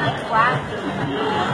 Ai, quatro.